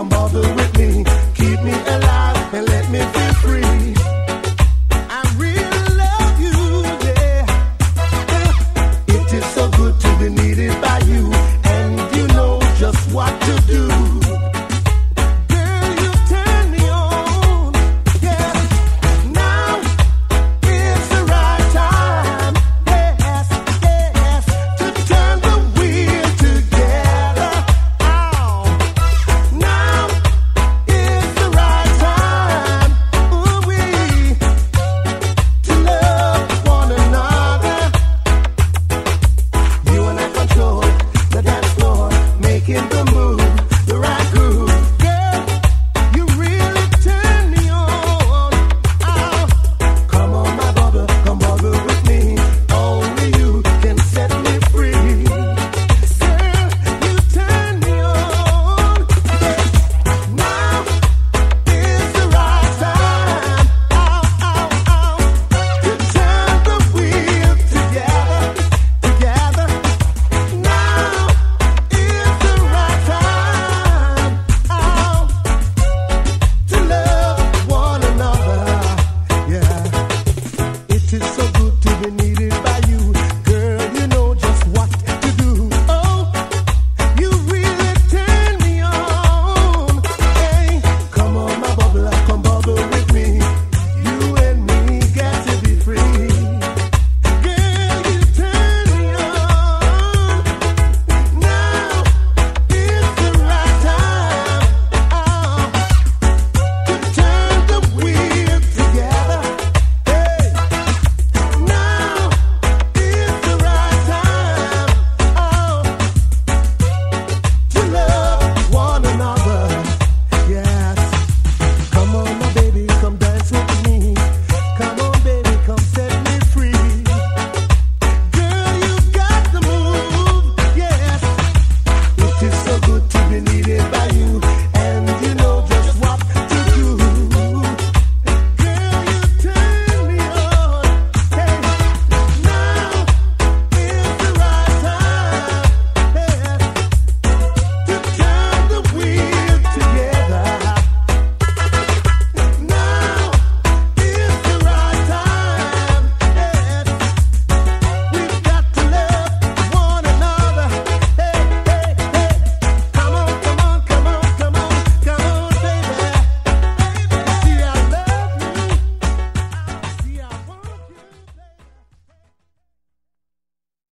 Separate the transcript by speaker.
Speaker 1: come all the way.